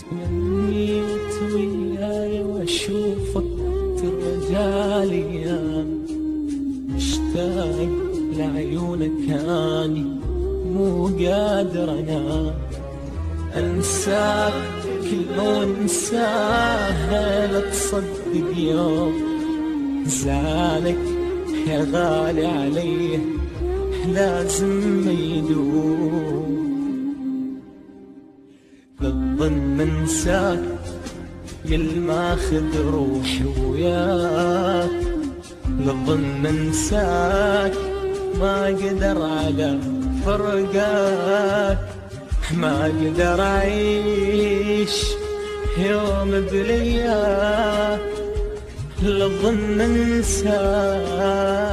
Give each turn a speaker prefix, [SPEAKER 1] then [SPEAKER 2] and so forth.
[SPEAKER 1] تمنيت وياي واشوفك ترجالي مشتاق لعيونك اني مو قادر انام انساك كل ما انساها لا تصدق يوم زعلك يا غالي علي لازم يدوم بالظن انساك يل ماخذ روحي وياك. للظن انساك ما أقدر على فرقاك. ما أقدر اعيش يوم بلياك. للظن انساك